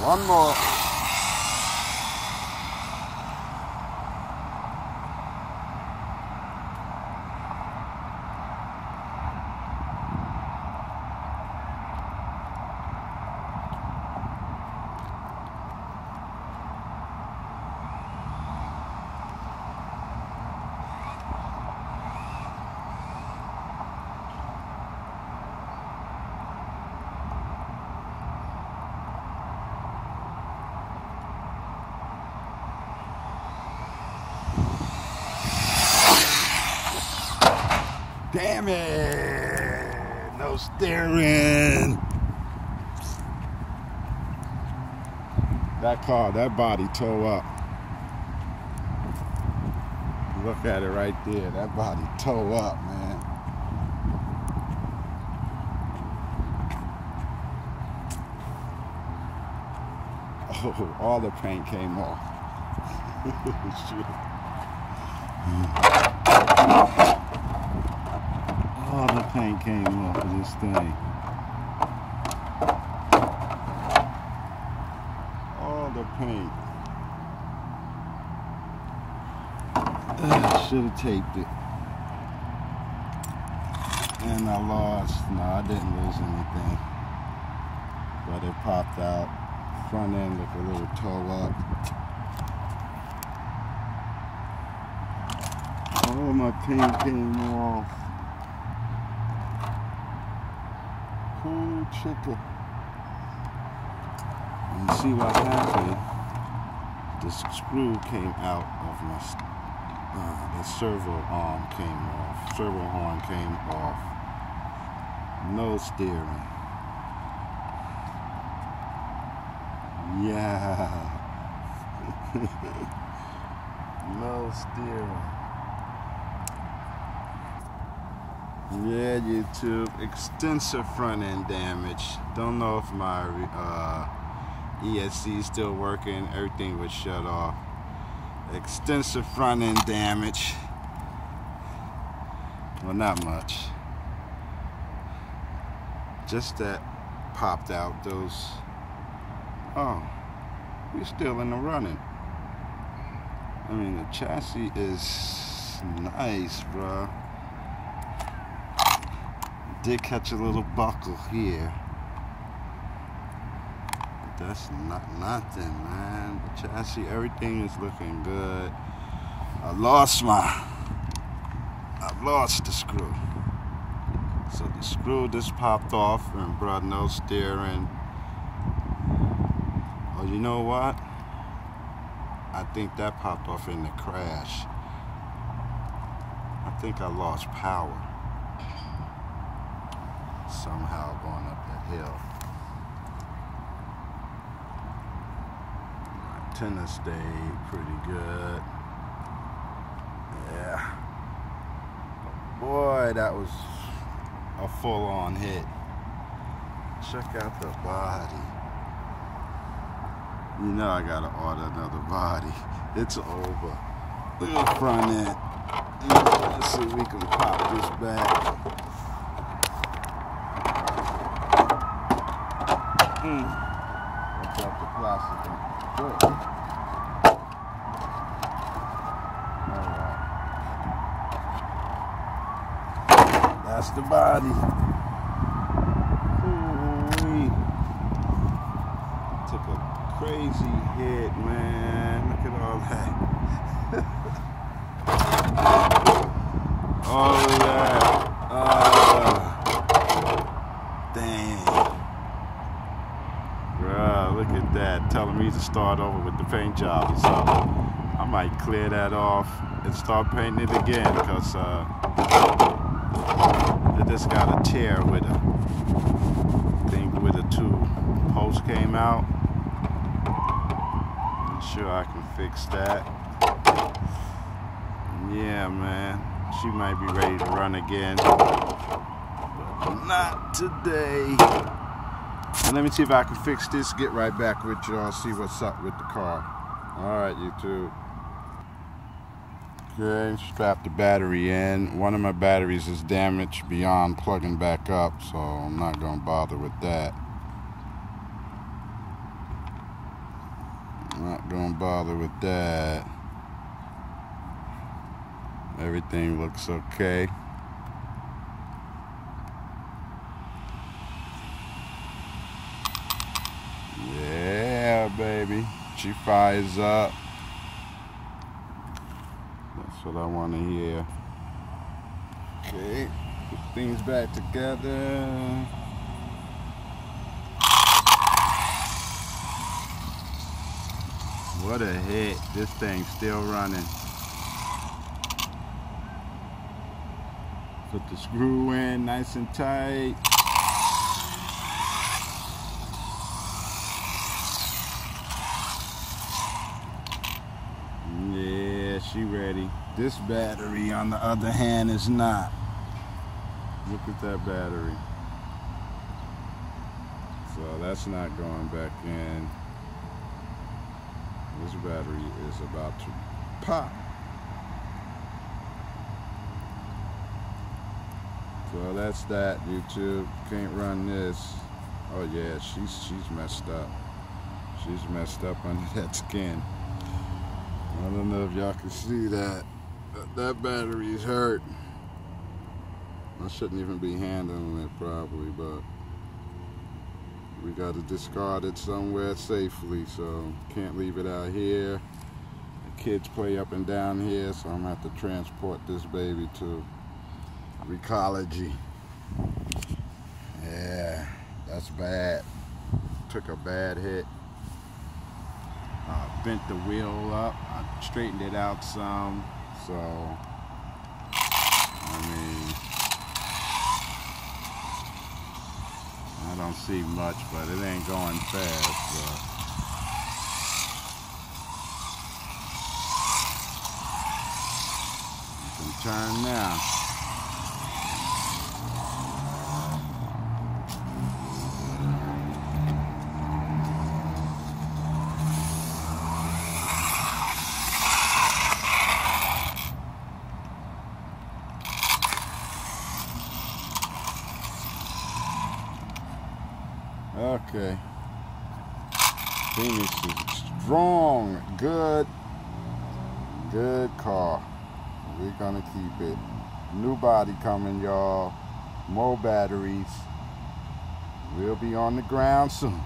One more. Damn it! No steering. That car, that body toe up. Look at it right there. That body toe up, man. Oh, all the paint came off. Paint came off of this thing. All the paint. Ah, Should have taped it. And I lost. No, I didn't lose anything. But it popped out. Front end with a little toe up. All my paint came off. Chicken. And you see what happened? The screw came out of my, uh, the servo arm came off, servo horn came off. No steering. Yeah. no steering. Yeah, YouTube. Extensive front end damage. Don't know if my uh, ESC is still working. Everything was shut off. Extensive front end damage. Well, not much. Just that popped out those. Oh, we're still in the running. I mean, the chassis is nice, bro did catch a little buckle here. But that's not nothing, man. The chassis, everything is looking good. I lost my, I lost the screw. So the screw just popped off and brought no steering. Oh, you know what? I think that popped off in the crash. I think I lost power somehow going up that hill. My antenna stayed pretty good. Yeah. Boy, that was a full-on hit. Check out the body. You know I gotta order another body. It's over. Look at the front end. Let's see if we can pop this back. Mm. The plastic Good. That's the body. Ooh-wee. Took a crazy hit, man. Look at all that. all that. look at that. Telling me to start over with the paint job. So I might clear that off and start painting it again because uh, it just got a tear with a thing where the two posts came out. I'm sure I can fix that. Yeah, man. She might be ready to run again. But not today. And let me see if I can fix this, get right back with y'all, see what's up with the car. All right, YouTube. Okay, strap the battery in. One of my batteries is damaged beyond plugging back up, so I'm not gonna bother with that. Not gonna bother with that. Everything looks okay. Yeah, baby. She fires up. That's what I want to hear. Okay, put things back together. What a hit. This thing's still running. Put the screw in nice and tight. Yeah, she ready. This battery, on the other hand, is not. Look at that battery. So that's not going back in. This battery is about to pop. So that's that, YouTube. Can't run this. Oh yeah, she's she's messed up. She's messed up under that skin. I don't know if y'all can see that. That battery is hurt. I shouldn't even be handling it probably, but we got to discard it somewhere safely, so can't leave it out here. The kids play up and down here, so I'm gonna have to transport this baby to Recology. Yeah, that's bad. Took a bad hit. Uh, bent the wheel up. I straightened it out some, so I mean. I don't see much, but it ain't going fast. Can turn now. Okay. Phoenix is strong, good, good car. We're gonna keep it. New body coming, y'all. More batteries. We'll be on the ground soon.